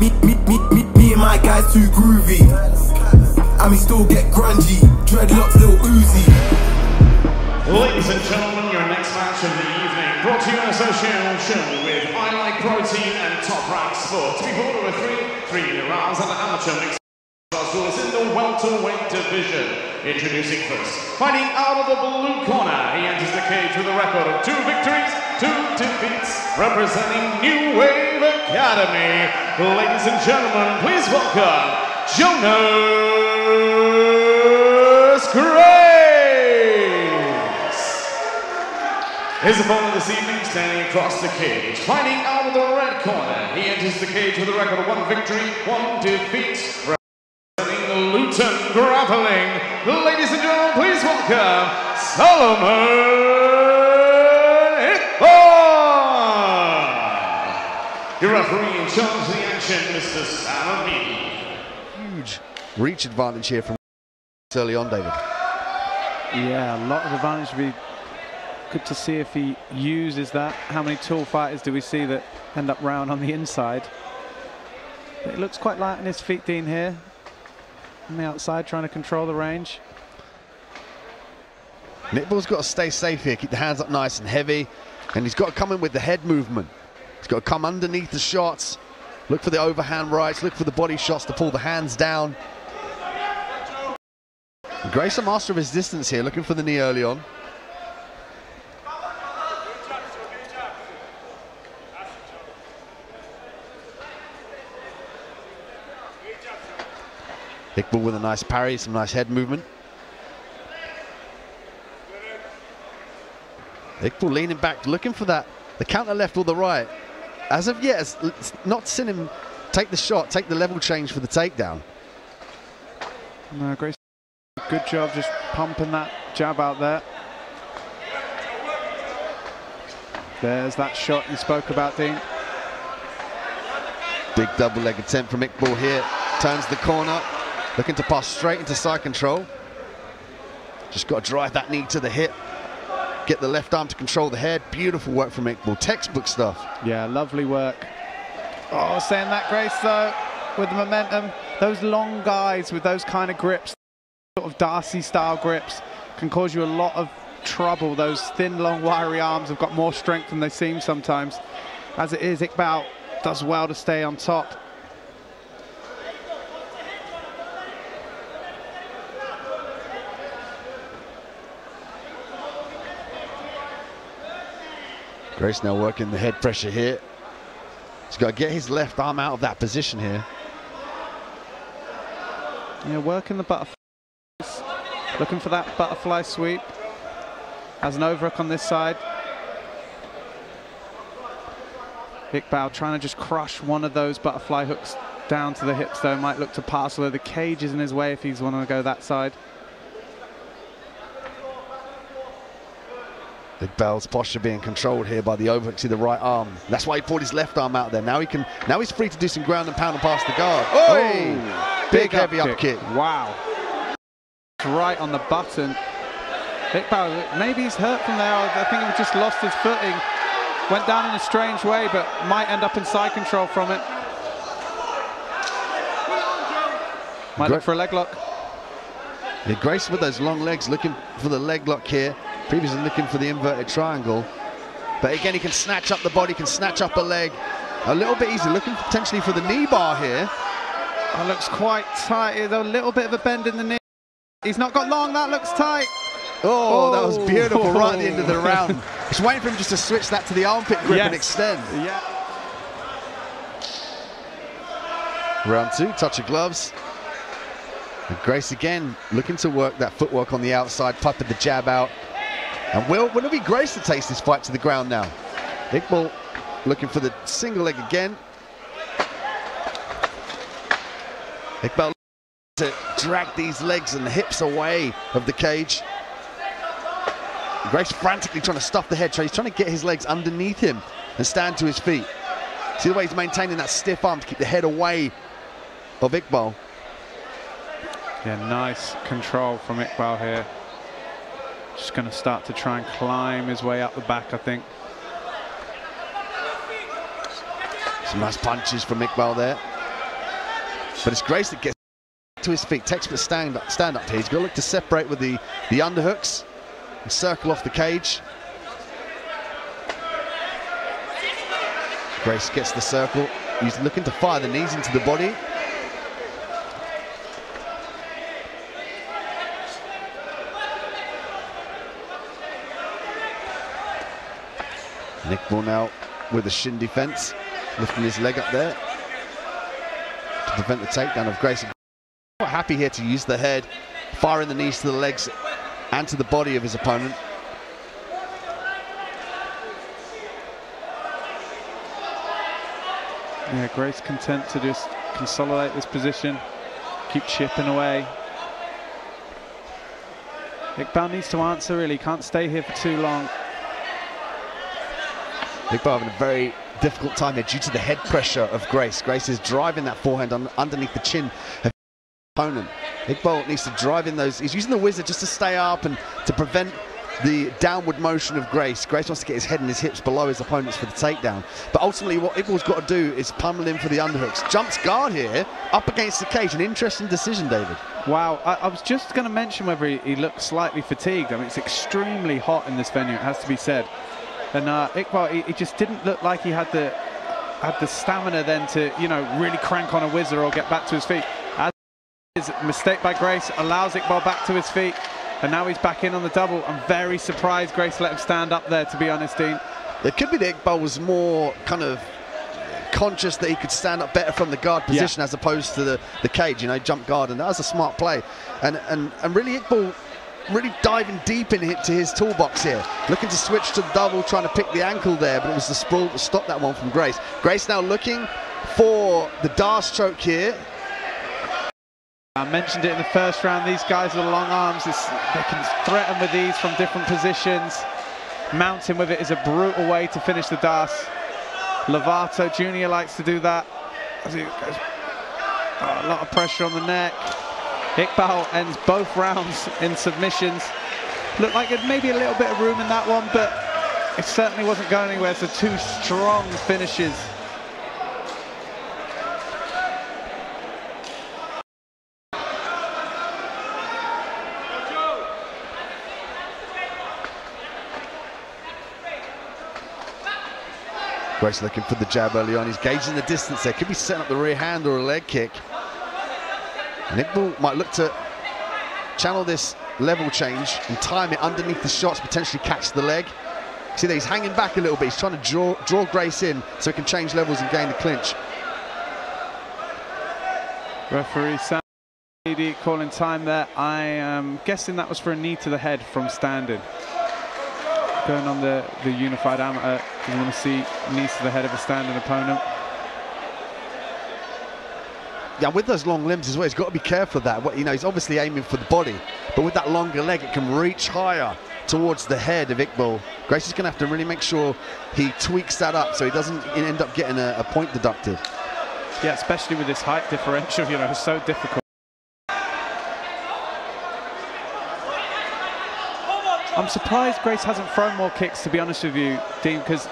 Me, me, me, me, me and my guys too groovy. And we still get grungy. Dreadlocks, little Uzi. Ladies and gentlemen, your next match of the evening brought to you in association with I Like Protein and Top Rank Sports. To over three, three rounds at the amateur mixed rules in the welterweight division. Introducing first, fighting out of the blue corner, he enters the cage with a record of two victories, two defeats, representing New Wave Academy. Ladies and gentlemen, please welcome Jonas Grace. His opponent this evening standing across the cage, fighting out of the red corner. He enters the cage with a record of one victory, one defeat. Representing Luton Grappling. Ladies and gentlemen, please welcome Salaman Iqbal. Your referee in charge Mr. Sam Huge reach advantage here from early on, David. Yeah, a lot of advantage. Be good to see if he uses that. How many tall fighters do we see that end up round on the inside? But it looks quite light on his feet, Dean, here. On the outside, trying to control the range. Iqbal's got to stay safe here, keep the hands up nice and heavy, and he's got to come in with the head movement. He's got to come underneath the shots, look for the overhand rights, look for the body shots to pull the hands down. Grace a master of his distance here, looking for the knee early on. Iqbal with a nice parry, some nice head movement. Iqbal leaning back, looking for that, the counter left or the right. As of yet, not seen him take the shot, take the level change for the takedown. No, Grace, good job just pumping that jab out there. There's that shot you spoke about, Dean. Big double leg attempt from Iqbal here. Turns the corner, looking to pass straight into side control. Just got to drive that knee to the hip. Get the left arm to control the head. Beautiful work from Iqbal. Textbook stuff. Yeah, lovely work. Oh, saying that, Grace, though, with the momentum, those long guys with those kind of grips, sort of D'Arce-style grips, can cause you a lot of trouble. Those thin, long, wiry arms have got more strength than they seem sometimes. As it is, Iqbal does well to stay on top. Grace now working the head pressure here. He's got to get his left arm out of that position here. Yeah, working the butterfly. Looking for that butterfly sweep. Has an overhook on this side. Iqbal trying to just crush one of those butterfly hooks down to the hips though. Might look to pass, although the cage is in his way if he's want to go that side. Iqbal's posture being controlled here by the overhook to the right arm. That's why he pulled his left arm out there. Now he can. Now he's free to do some ground and pound and pass the guard. Oh, big, heavy up kick. Wow. Right on the button. Iqbal, maybe he's hurt from there. I think he just lost his footing. Went down in a strange way, but might end up in side control from it. Might look for a leg lock. Yeah, Grace with those long legs, looking for the leg lock here. Previously looking for the inverted triangle. But again, he can snatch up the body, can snatch up a leg. A little bit easy, looking potentially for the knee bar here. That looks quite tight. There's a little bit of a bend in the knee. He's not got long. That looks tight. Oh, that was Oh. beautiful right at the end of the round. Just waiting for him just to switch that to the armpit grip and extend. Yeah. Round two, touch of gloves. And Grace again looking to work that footwork on the outside, puppet the jab out. And will, will it be Grace to takes this fight to the ground now? Iqbal looking for the single leg again. Iqbal to drag these legs and hips away of the cage. Grace frantically trying to stuff the head. He's trying to get his legs underneath him and stand to his feet. See the way he's maintaining that stiff arm to keep the head away of Iqbal. Yeah, nice control from Iqbal here. Just going to start to try and climb his way up the back, I think. Some nice punches from Iqbal there. But it's Grace that gets to his feet, takes the stand up, stand up here. He's got to look to separate with the, the underhooks and circle off the cage. Grace gets the circle. He's looking to fire the knees into the body. Nick now with a shin defense, lifting his leg up there to prevent the takedown of Gracie. Quite happy here to use the head, firing the knees to the legs and to the body of his opponent. Yeah, Grace content to just consolidate this position, keep chipping away. Iqbal needs to answer really, can't stay here for too long. Iqbal having a very difficult time here due to the head pressure of Grace. Grace is driving that forehand un underneath the chin of opponent. Iqbal needs to drive in those. He's using the whizzer just to stay up and to prevent the downward motion of Grace. Grace wants to get his head and his hips below his opponents for the takedown. But ultimately, what Iqbal's got to do is pummel him for the underhooks. Jumps guard here, up against the cage. An interesting decision, David. Wow, I, I was just going to mention whether he, he looks slightly fatigued. I mean, it's extremely hot in this venue, it has to be said. And uh, Iqbal, he, he, just didn't look like he had the had the stamina then to, you know, really crank on a whizzer or get back to his feet. As his mistake by Grace allows Iqbal back to his feet. And now he's back in on the double. I'm very surprised Grace let him stand up there, to be honest, Dean. It could be that Iqbal was more kind of conscious that he could stand up better from the guard position yeah. as opposed to the, the cage, you know, jump guard. And that was a smart play. And, and, and really, Iqbal really diving deep into his toolbox here. Looking to switch to the double, trying to pick the ankle there, but it was the sprawl that stopped that one from Grace. Grace now looking for the D'Arce choke here. I mentioned it in the first round, these guys with long arms, they can threaten with these from different positions. Mounting with it is a brutal way to finish the D'Arce. Lovato Jr. likes to do that. Oh, a lot of pressure on the neck. Iqbal ends both rounds in submissions. Looked like it maybe a little bit of room in that one, but it certainly wasn't going anywhere. So two strong finishes Grace looking for the jab early on. He's gauging the distance there. Could be setting up the rear hand or a leg kick. Iqbal might look to channel this level change and time it underneath the shots, potentially catch the leg. See that he's hanging back a little bit. He's trying to draw, draw Grace in so he can change levels and gain the clinch. Referee Sam calling time there. I am guessing that was for a knee to the head from standing going on the, the unified amateur. Uh, you want to see knees to the head of a standing opponent. Yeah, with those long limbs as well, he's got to be careful of that. You know, he's obviously aiming for the body, but with that longer leg, it can reach higher towards the head of Iqbal. Grace is going to have to really make sure he tweaks that up so he doesn't end up getting a, a point deducted. Yeah, especially with this height differential, you know, it's so difficult. I'm surprised Grace hasn't thrown more kicks, to be honest with you, Dean, because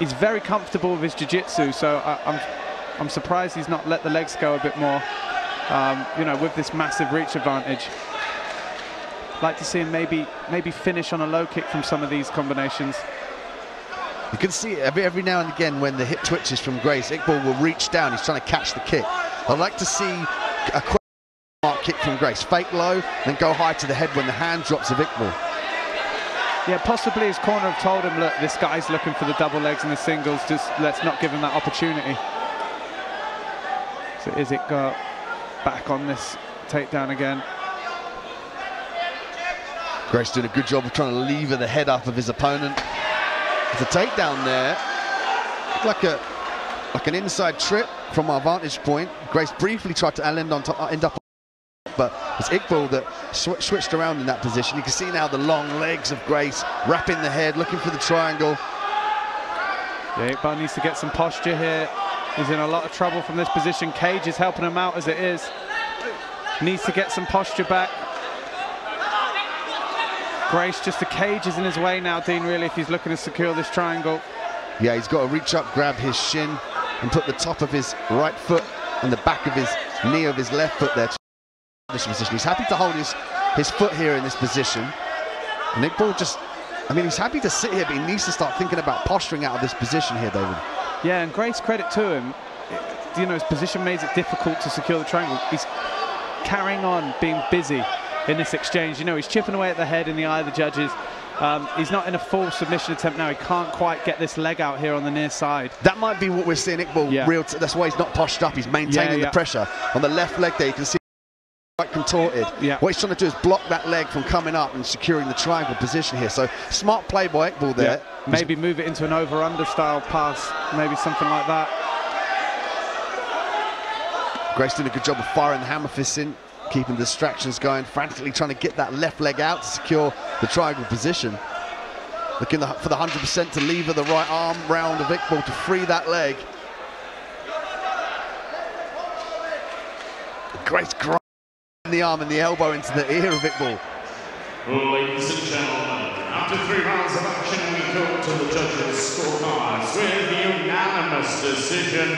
he's very comfortable with his jiu-jitsu, so I, I'm, I'm surprised he's not let the legs go a bit more, um, you know, with this massive reach advantage. Like to see him maybe maybe finish on a low kick from some of these combinations. You can see every, every now and again when the hip twitches from Grace, Iqbal will reach down, he's trying to catch the kick. I'd like to see a question mark kick from Grace, fake low, then go high to the head when the hand drops of Iqbal. Yeah, possibly his corner have told him, look, this guy's looking for the double legs and the singles, just let's not give him that opportunity. It got back on this takedown again? Grace doing a good job of trying to lever the head up of his opponent. There's a takedown there. Like a like an inside trip from our vantage point. Grace briefly tried to end, on to, end up but it's Iqbal that sw switched around in that position. You can see now the long legs of Grace wrapping the head, looking for the triangle. Yeah, Iqbal needs to get some posture here. He's in a lot of trouble from this position. Cage is helping him out as it is. Needs to get some posture back. Grace, just the cage is in his way now, Dean, really, if he's looking to secure this triangle. Yeah, he's got to reach up, grab his shin, and put the top of his right foot and the back of his knee of his left foot there. This position. He's happy to hold his, his foot here in this position. And Iqbal just, I mean, he's happy to sit here, but he needs to start thinking about posturing out of this position here, David. Yeah, and Grace, credit to him. You know, his position made it difficult to secure the triangle. He's carrying on being busy in this exchange. You know, he's chipping away at the head in the eye of the judges. Um, he's not in a full submission attempt now. He can't quite get this leg out here on the near side. That might be what we're seeing Iqbal Yeah. real. T- that's why he's not poshed up. He's maintaining Yeah, yeah. the pressure on the left leg there. You can see quite contorted. Yeah. What he's trying to do is block that leg from coming up and securing the triangle position here. So smart play by Iqbal there. Maybe move it into an over-under style pass, maybe something like that. Grace did a good job of firing the hammer fists in, keeping the distractions going, frantically trying to get that left leg out to secure the triangle position. Looking the, for the 100% to lever the right arm round of Iqbal to free that leg. Grace grinding the arm and the elbow into the ear of Iqbal. Ladies and gentlemen, after three rounds of action, we go to the judges' scorecards with unanimous decision.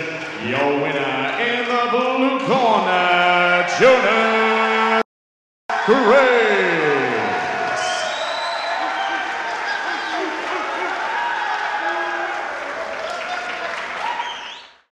Your winner in the blue corner, Jonas Grace.